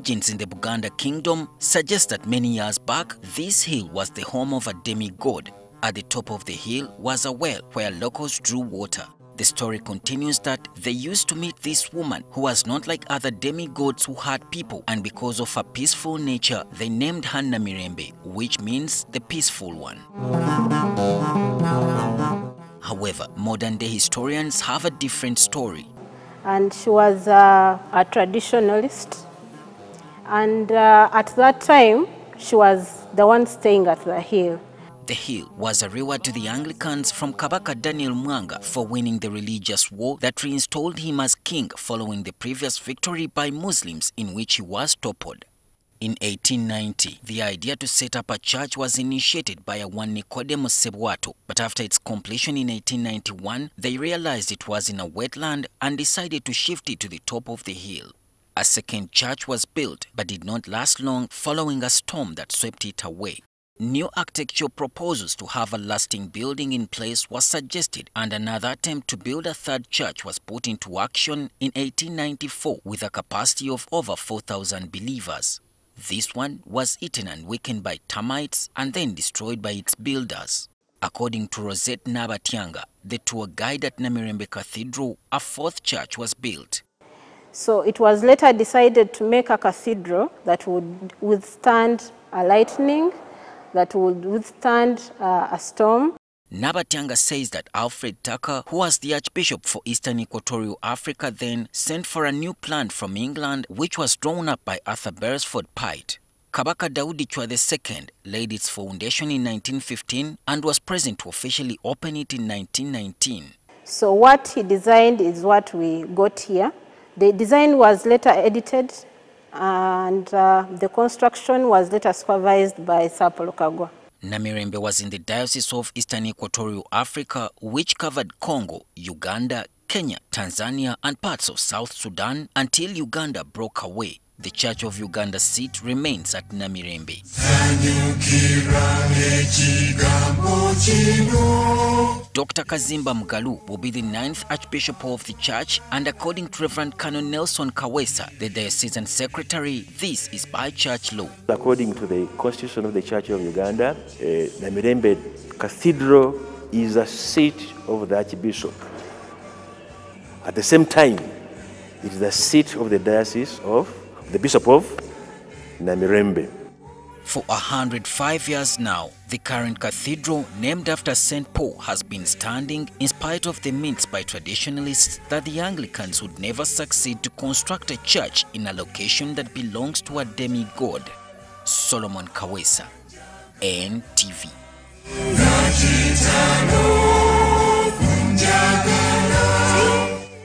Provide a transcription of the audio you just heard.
Legends in the Buganda kingdom suggest that many years back, this hill was the home of a demigod. At the top of the hill was a well where locals drew water. The story continues that they used to meet this woman who was not like other demigods who hurt people and because of her peaceful nature, they named her Namirembe, which means the peaceful one. However, modern day historians have a different story. and she was uh, a traditionalist. And uh, at that time, she was the one staying at the hill. The hill was a reward to the Anglicans from Kabaka Daniel Mwanga for winning the religious war that reinstalled him as king following the previous victory by Muslims in which he was toppled. In 1890, the idea to set up a church was initiated by a one Nicodemus sebuato but after its completion in 1891, they realized it was in a wetland and decided to shift it to the top of the hill. A second church was built but did not last long following a storm that swept it away. New architectural proposals to have a lasting building in place was suggested and another attempt to build a third church was put into action in 1894 with a capacity of over 4,000 believers. This one was eaten and weakened by termites and then destroyed by its builders. According to Rosette Nabatianga, the tour guide at Namirembe Cathedral, a fourth church was built. So it was later decided to make a cathedral that would withstand a lightning, that would withstand uh, a storm. Nabatianga says that Alfred Tucker, who was the Archbishop for Eastern Equatorial Africa then, sent for a new plan from England which was drawn up by Arthur Beresford Pite. Kabaka Daudi Chwa II laid its foundation in 1915 and was present to officially open it in 1919. So what he designed is what we got here. The design was later edited and uh, the construction was later supervised by Sir Paul Kagwa. Namirembe was in the Diocese of Eastern Equatorial Africa, which covered Congo, Uganda, Kenya, Tanzania, and parts of South Sudan until Uganda broke away. The Church of Uganda seat remains at Namirembe. Dr. Kazimba Mugalu will be the ninth Archbishop of the Church, and according to Reverend Canon Nelson Kawesa, the diocesan secretary, this is by church law. According to the Constitution of the Church of Uganda, uh, Namirembe Cathedral is a seat of the Archbishop. At the same time, it is the seat of the Diocese of the Bishop of Namirembe. For 105 years now, the current cathedral, named after St. Paul, has been standing in spite of the myths by traditionalists that the Anglicans would never succeed to construct a church in a location that belongs to a demigod. Solomon Kaweesa, NTV.